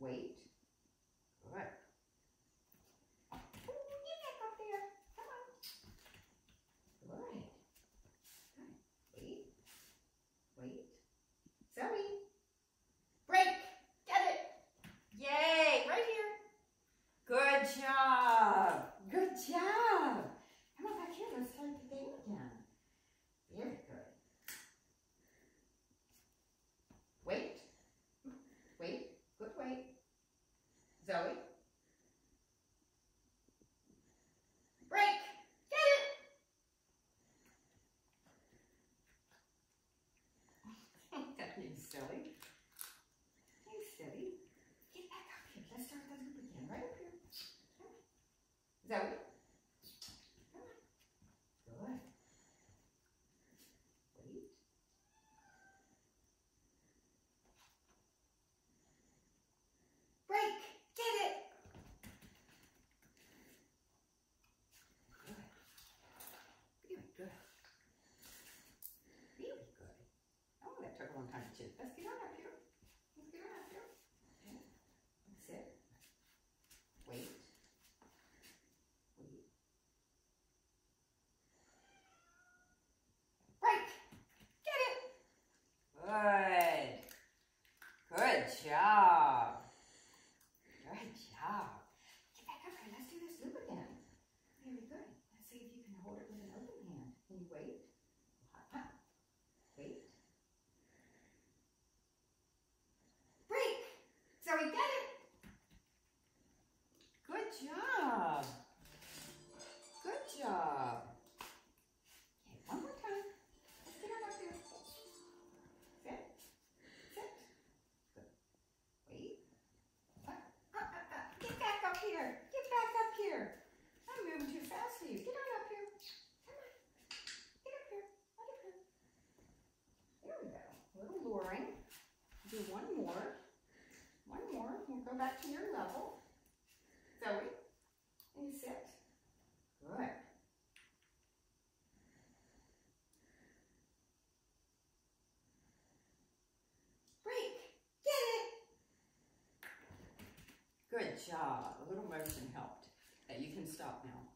wait Zoe. Break. Get it. that means silly. You silly. Get back up here. Let's start the group again. Right up here. Zoe. Ciao. Come back to your level. Zoe, and you sit. Good. Good job. A little motion helped. That you can stop now.